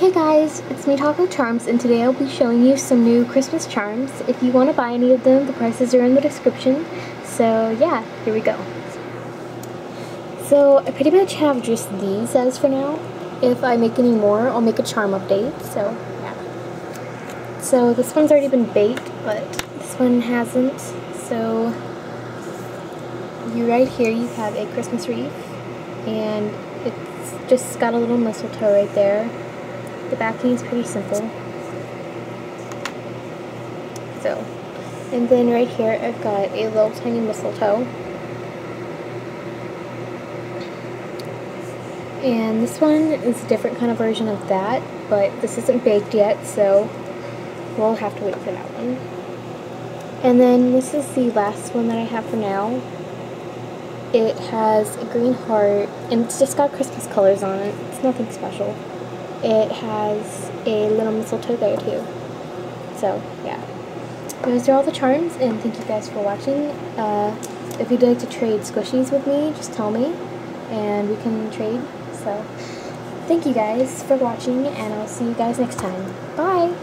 Hey guys, it's me Taco Charms and today I'll be showing you some new Christmas charms. If you want to buy any of them, the prices are in the description. So yeah, here we go. So I pretty much have just these as for now. If I make any more, I'll make a charm update. So yeah. So this one's already been baked, but this one hasn't. So you right here you have a Christmas wreath and it's just got a little mistletoe right there the backing is pretty simple. So, and then right here I've got a little tiny mistletoe. And this one is a different kind of version of that, but this isn't baked yet, so we'll have to wait for that one. And then this is the last one that I have for now. It has a green heart, and it's just got Christmas colors on it. It's nothing special it has a little mistletoe there too. So, yeah. Those are all the charms, and thank you guys for watching. Uh, if you'd like to trade squishies with me, just tell me, and we can trade. So, thank you guys for watching, and I'll see you guys next time. Bye!